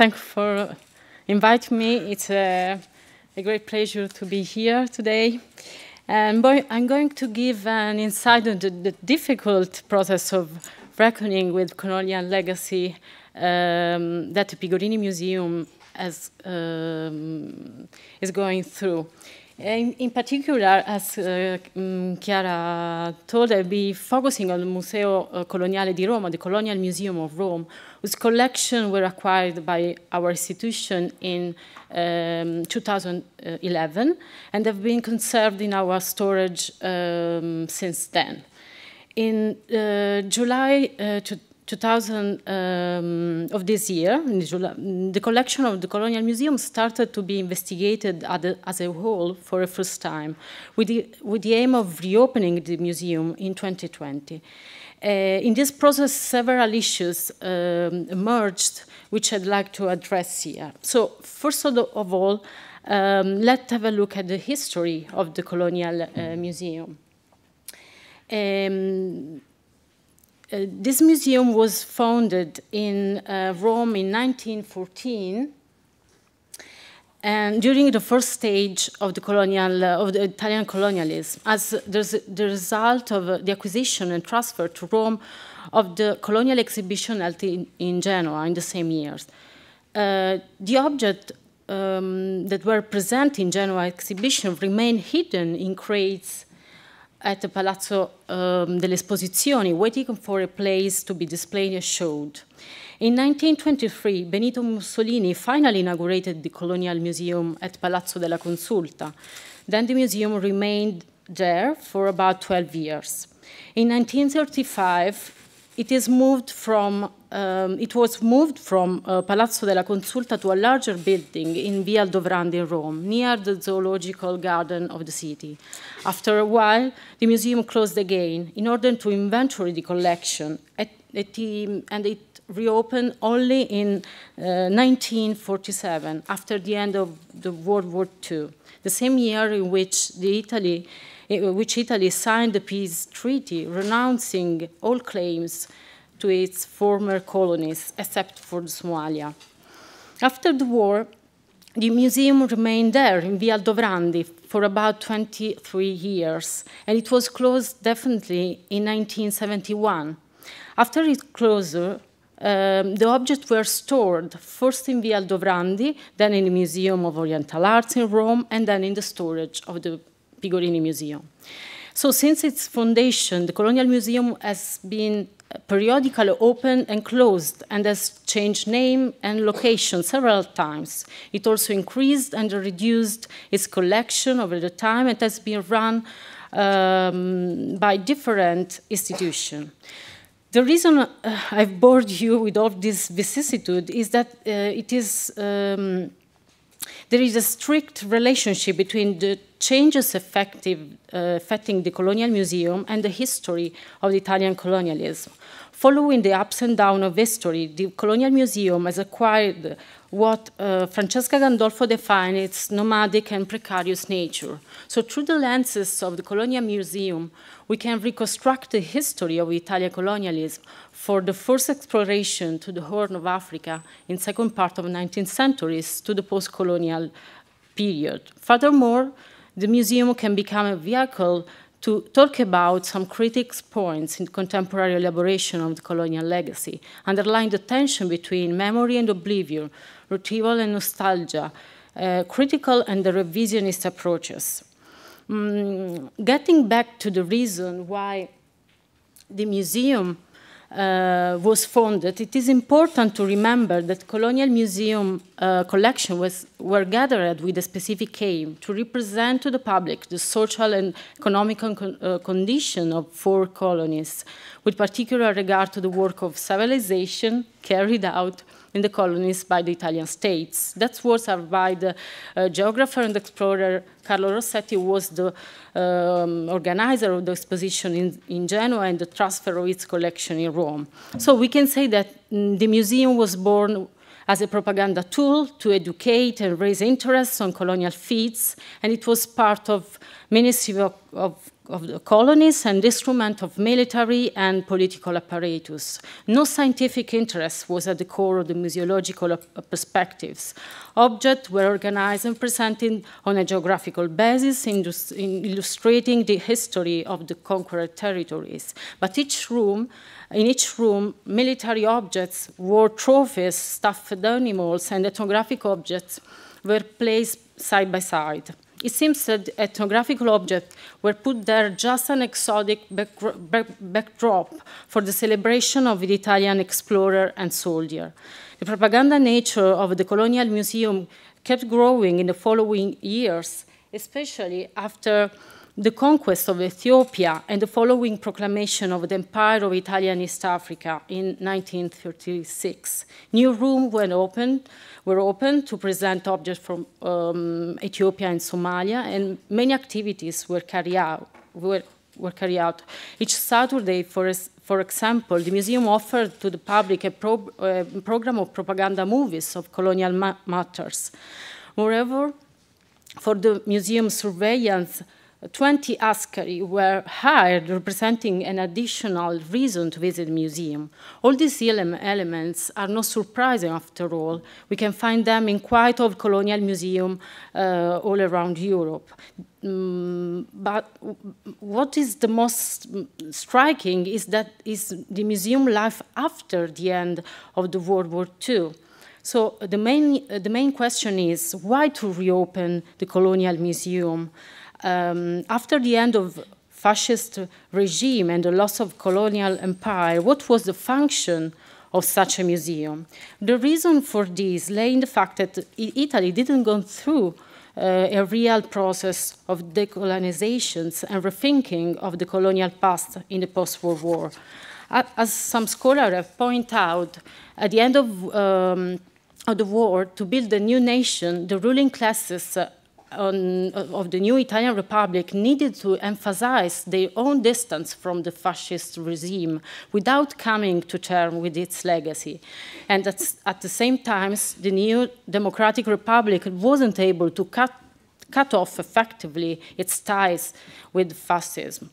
thanks for inviting me. It's a, a, great pleasure to be here today. And I'm going to give an insight into the difficult process of reckoning with colonial legacy um, that the Pigorini Museum has, um, is going through. In, in, particular, as uh, um, Chiara told, I'll be focusing on the Museo uh, Coloniale di Roma, the Colonial Museum of Rome, whose collection were acquired by our institution in um, 2011 and have been conserved in our storage um, since then. In uh, July uh, 2000 um, of this year, July, the collection of the Colonial Museum started to be investigated as a whole for the first time, with the, with the aim of reopening the museum in 2020. Uh, in this process, several issues um, emerged, which I'd like to address here. So, first of, of all, um, let's have a look at the history of the Colonial uh, Museum. Um, uh, this museum was founded in uh, Rome in 1914 and during the first stage of the colonial uh, of the Italian colonialism, as the result of uh, the acquisition and transfer to Rome of the colonial exhibition in, in Genoa in the same years. Uh, the objects um, that were present in Genoa exhibition remained hidden in crates at the Palazzo um, delle Esposizioni, waiting for a place to be displayed and showed. In 1923, Benito Mussolini finally inaugurated the Colonial Museum at Palazzo della Consulta. Then the museum remained there for about 12 years. In 1935, it is moved from um, it was moved from uh, Palazzo della Consulta to a larger building in Via Aldrovandi in Rome, near the zoological garden of the city. After a while, the museum closed again in order to inventory the collection, at, at the, and it reopened only in uh, 1947, after the end of the World War II, the same year in which the Italy which Italy signed the peace treaty, renouncing all claims to its former colonies, except for the Somalia. After the war, the museum remained there in Via Aldrovandi for about 23 years, and it was closed definitely in 1971. After its closure, um, the objects were stored first in Via Aldrovandi, then in the Museum of Oriental Arts in Rome, and then in the storage of the Pigorini Museum. So since its foundation, the Colonial Museum has been periodically opened and closed and has changed name and location several times. It also increased and reduced its collection over the time and has been run um, by different institutions. The reason uh, I've bored you with all this vicissitude is that uh, it is um, there is a strict relationship between the changes effective, uh, affecting the Colonial Museum and the history of the Italian colonialism. Following the ups and downs of history, the Colonial Museum has acquired what uh, Francesca Gandolfo defined its nomadic and precarious nature. So through the lenses of the Colonial Museum, we can reconstruct the history of Italian colonialism for the first exploration to the Horn of Africa in second part of the 19th centuries to the post-colonial period. Furthermore, the museum can become a vehicle to talk about some critics points in contemporary elaboration of the colonial legacy, underlying the tension between memory and oblivion, retrieval and nostalgia, uh, critical and the revisionist approaches. Mm, getting back to the reason why the museum uh, was founded, it is important to remember that colonial museum uh, collection was, were gathered with a specific aim to represent to the public the social and economic con uh, condition of four colonies, with particular regard to the work of civilization carried out in the colonies by the Italian states. That's words are by the uh, geographer and explorer Carlo Rossetti was the um, organizer of the exposition in, in, Genoa and the transfer of its collection in Rome. So we can say that mm, the museum was born as a propaganda tool to educate and raise interest on colonial feats, and it was part of Ministry of, of of the colonies and instrument of military and political apparatus. No scientific interest was at the core of the museological perspectives. Objects were organized and presented on a geographical basis, in illustrating the history of the conquered territories. But each room, in each room, military objects, war trophies, stuffed animals, and ethnographic objects were placed side by side. It seems that ethnographical objects were put there just as an exotic backdrop for the celebration of the Italian explorer and soldier. The propaganda nature of the Colonial Museum kept growing in the following years, especially after the conquest of Ethiopia and the following proclamation of the Empire of Italian East Africa in 1936. New rooms were opened, were opened to present objects from um, Ethiopia and Somalia, and many activities were carried out. Were, were carried out. Each Saturday, for, for example, the museum offered to the public a pro, program of propaganda movies of colonial ma matters. Moreover, for the museum surveillance, 20 askari were hired, representing an additional reason to visit the museum. All these ele elements are not surprising after all. We can find them in quite old colonial museums uh, all around Europe. Mm, but what is the most striking is that is the museum life after the end of the World War II. So the main, the main question is why to reopen the Colonial Museum? Um, after the end of fascist regime and the loss of colonial empire, what was the function of such a museum? The reason for this lay in the fact that Italy didn't go through uh, a real process of decolonizations and rethinking of the colonial past in the post-war war. As some scholars have pointed out, at the end of, um, of the war, to build a new nation, the ruling classes uh, on, of the new Italian Republic needed to emphasize their own distance from the fascist regime without coming to terms with its legacy. And at, at the same time, the new Democratic Republic wasn't able to cut, cut off effectively its ties with fascism.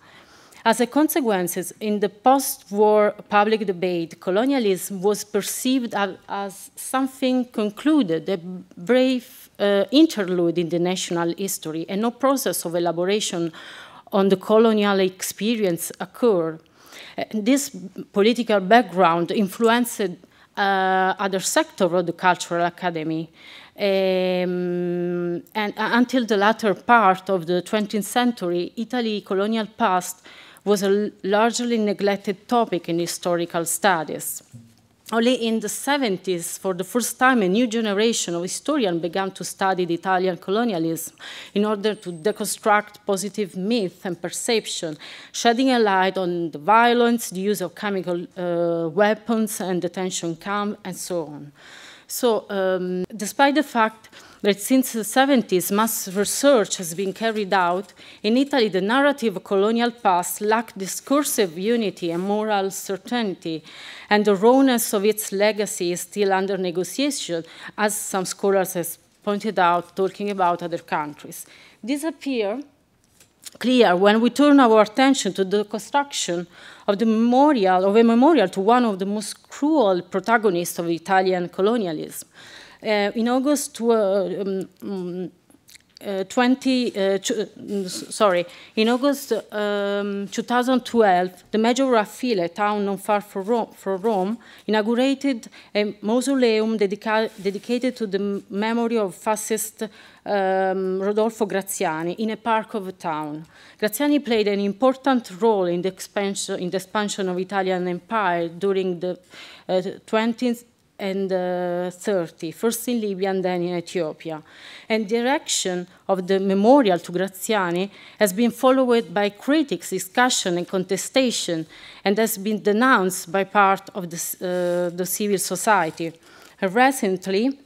As a consequence, in the post-war public debate, colonialism was perceived as, something concluded, a brave uh, interlude in the national history, and no process of elaboration on the colonial experience occurred. Uh, this political background influenced uh, other sectors of the cultural academy. Um, and until the latter part of the 20th century, Italy's colonial past was a largely neglected topic in historical studies. Only in the 70s, for the first time, a new generation of historians began to study the Italian colonialism in order to deconstruct positive myth and perception, shedding a light on the violence, the use of chemical uh, weapons and detention camps, and so on. So, um, despite the fact that since the 70s mass research has been carried out, in Italy the narrative of colonial past lacked discursive unity and moral certainty, and the rawness of its legacy is still under negotiation, as some scholars have pointed out, talking about other countries. This appears clear when we turn our attention to the construction of the memorial, of a memorial to one of the most cruel protagonists of Italian colonialism, uh, in August um, um, uh, 20, uh, sorry, in August um, 2012, the Major Affile, a town not far from Rome, from Rome inaugurated a mausoleum dedica dedicated to the memory of fascist um, Rodolfo Graziani in a park of the town. Graziani played an important role in the expansion, in the expansion of Italian empire during the uh, 20th and uh, 30, first in Libya and then in Ethiopia. And the erection of the memorial to Graziani has been followed by critics, discussion, and contestation, and has been denounced by part of the, uh, the civil society. And recently,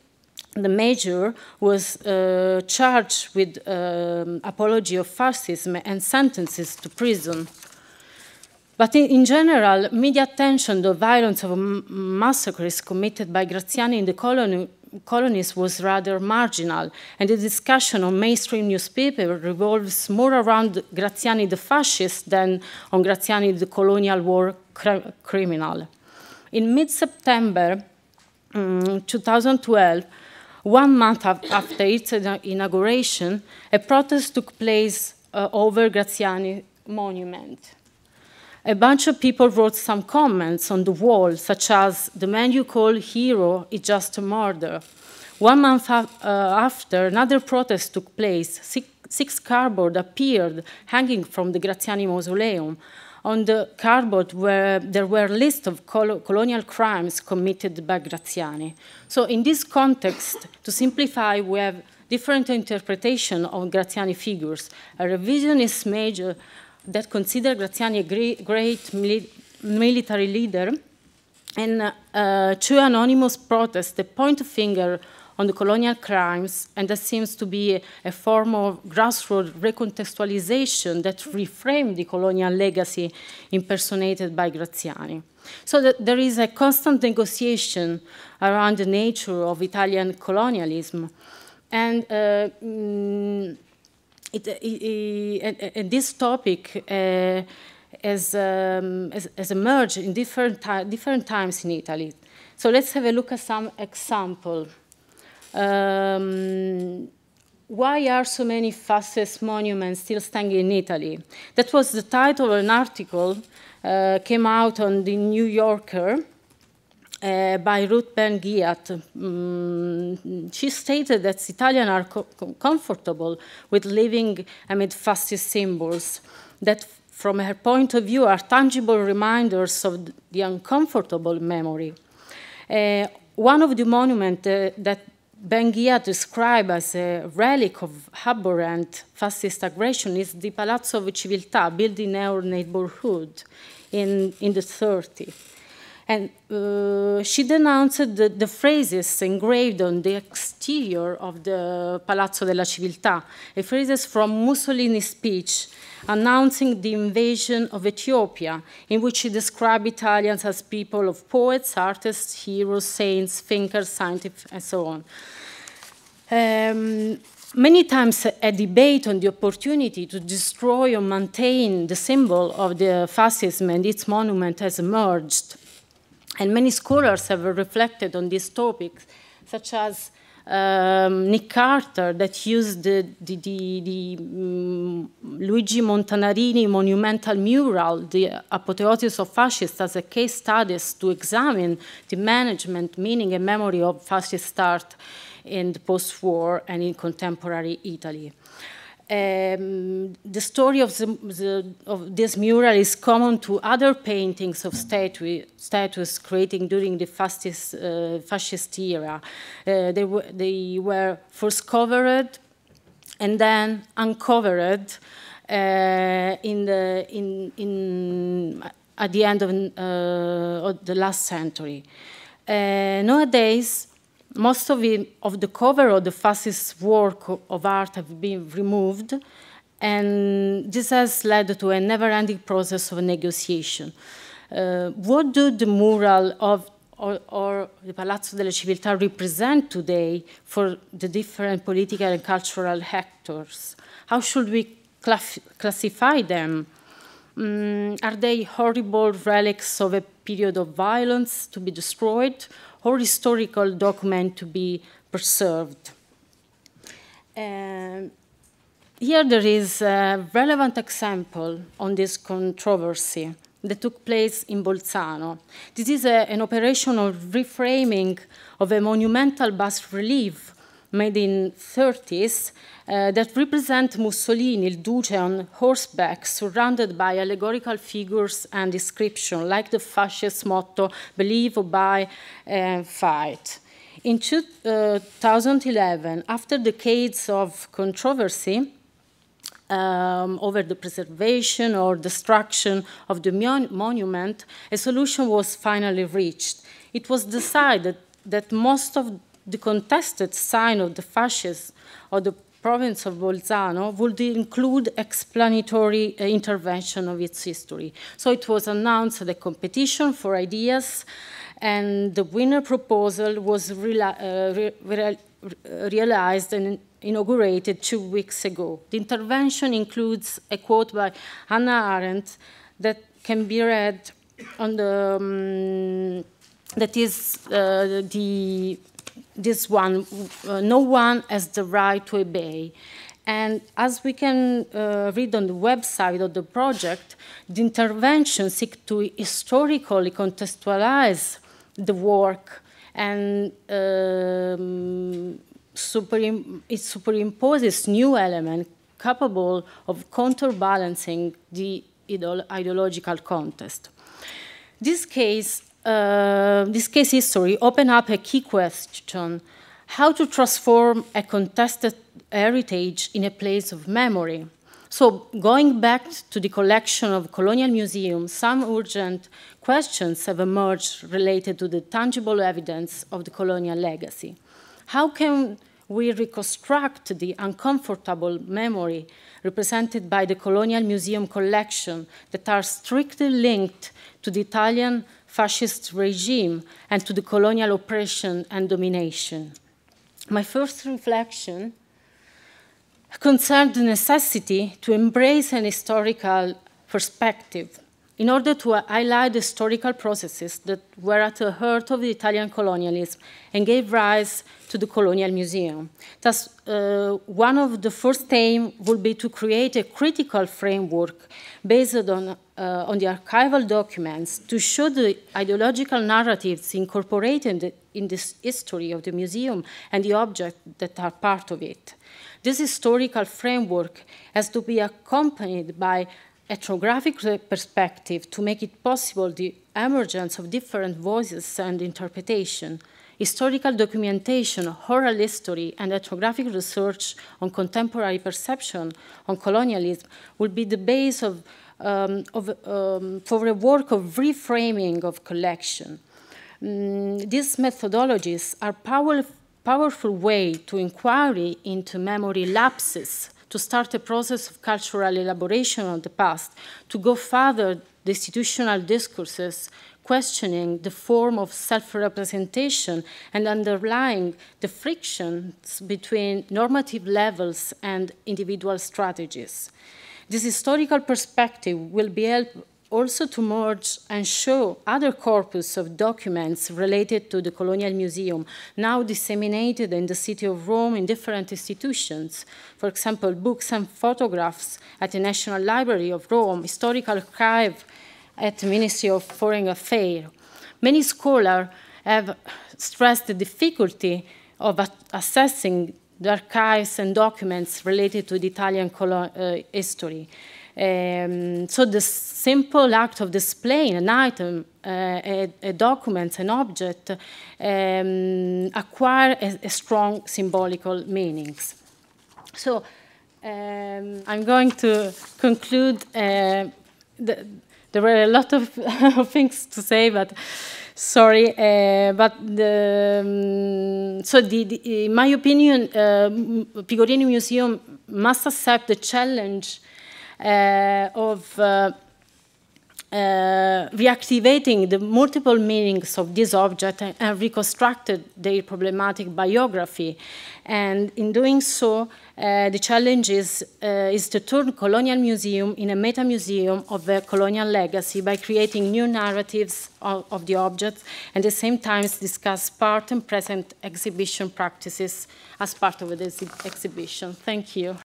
the major was uh, charged with um, apology of fascism and sentences to prison. But in, in general, media attention to violence of massacres committed by Graziani in the colony colonies was rather marginal, and the discussion on mainstream newspaper revolves more around Graziani the fascist than on Graziani the colonial war cr criminal. In mid-September um, 2012, one month after its inauguration, a protest took place uh, over Graziani monument. A bunch of people wrote some comments on the wall, such as, the man you call hero is just a murder. One month uh, after, another protest took place. Six, six cardboard appeared hanging from the Graziani mausoleum. On the cardboard where there were lists of col colonial crimes committed by Graziani. So in this context, to simplify, we have different interpretation of Graziani figures. A revisionist major that consider Graziani a great, great mili military leader, and uh, two anonymous protests that point a finger on the colonial crimes, and that seems to be a, a form of grassroots recontextualization that reframed the colonial legacy impersonated by Graziani. So that there is a constant negotiation around the nature of Italian colonialism. And uh, mm, it, it, it, this topic uh, has, um, has, has, emerged in different, different times in Italy. So let's have a look at some example. Um, why are so many fascist monuments still standing in Italy? That was the title of an article uh, came out on the New Yorker uh, by Ruth Ben-Ghiat. Um, she stated that Italians are co comfortable with living amid fascist symbols that, from her point of view, are tangible reminders of the uncomfortable memory. Uh, one of the monuments uh, that Ben-Ghiat described as a relic of abhorrent fascist aggression is the Palazzo Civiltà, built in our neighborhood in, in the 30s. And uh, she denounced the, the, phrases engraved on the exterior of the Palazzo della Civiltà, a phrases from Mussolini's speech announcing the invasion of Ethiopia, in which he described Italians as people of poets, artists, heroes, saints, thinkers, scientists, and so on. Um, many times a debate on the opportunity to destroy or maintain the symbol of the fascism and its monument has emerged. And many scholars have reflected on this topic, such as um, Nick Carter, that used the, the, the, the um, Luigi Montanarini monumental mural, the apotheosis of fascists, as a case study to examine the management, meaning and memory of fascist art in the post-war and in contemporary Italy. Um, the story of, the, the, of, this mural is common to other paintings of statue, statues created during the fascist, uh, fascist era. Uh, they, were, they, were, first covered and then uncovered uh, in the, in, in, at the end of, uh, of the last century. Uh, nowadays, most of, it, of the cover of the fascist work of art have been removed, and this has led to a never-ending process of negotiation. Uh, what do the mural of or, or, the Palazzo delle Civiltà represent today for the different political and cultural actors? How should we classify them? Um, are they horrible relics of a period of violence to be destroyed, or historical document to be preserved. Uh, here there is a relevant example on this controversy that took place in Bolzano. This is a, an operation of reframing of a monumental bas relief made in 30s uh, that represent Mussolini, il Duce, on horseback, surrounded by allegorical figures and description, like the fascist motto, believe, obey, and fight. In 2011, uh, after decades of controversy, um, over the preservation or destruction of the mon monument, a solution was finally reached. It was decided that most of the contested sign of the fascists of the province of Bolzano would include explanatory uh, intervention of its history. So it was announced the competition for ideas, and the winner proposal was uh, re re realized and inaugurated two weeks ago. The intervention includes a quote by Hannah Arendt that can be read on the um, that is uh, the this one, uh, no one has the right to obey. And as we can uh, read on the website of the project, the intervention seeks to historically contextualize the work and um, superim it superimposes new element capable of counterbalancing the ideological context. This case uh, this case history opened up a key question, how to transform a contested heritage in a place of memory. So going back to the collection of colonial museums, some urgent questions have emerged related to the tangible evidence of the colonial legacy. How can we reconstruct the uncomfortable memory represented by the colonial museum collection that are strictly linked to the Italian fascist regime and to the colonial oppression and domination. My first reflection concerned the necessity to embrace an historical perspective in order to highlight the historical processes that were at the heart of the Italian colonialism and gave rise to the Colonial Museum. Thus, uh, one of the first aims would be to create a critical framework based on, uh, on the archival documents to show the ideological narratives incorporated in this history of the museum and the objects that are part of it. This historical framework has to be accompanied by ethnographic perspective to make it possible the emergence of different voices and interpretation, historical documentation, oral history, and ethnographic research on contemporary perception on colonialism will be the base of, um, of, um, for a work of reframing of collection. Mm, these methodologies are power, powerful way to inquiry into memory lapses to start a process of cultural elaboration of the past, to go further the institutional discourses, questioning the form of self-representation and underlying the frictions between normative levels and individual strategies. This historical perspective will be help, also to merge and show other corpus of documents related to the Colonial Museum, now disseminated in the city of Rome in different institutions. For example, books and photographs at the National Library of Rome, historical archive at the Ministry of Foreign Affairs. Many scholars have stressed the difficulty of assessing the archives and documents related to the Italian uh, history. Um, so the simple act of displaying an item, uh, a, a, document, an object, um, acquire a, a, strong symbolical meanings. So um, I'm going to conclude. Uh, the, there were a lot of things to say, but sorry. Uh, but the, um, so, the, the, in my opinion, uh, Pigorini Museum must accept the challenge uh, of uh, uh, reactivating the multiple meanings of this object and, reconstructed their problematic biography. And in doing so, uh, the challenge is, uh, is to turn colonial museum in a meta-museum of the colonial legacy by creating new narratives of, of the objects and at the same time discuss part and present exhibition practices as part of the exhibition. Thank you.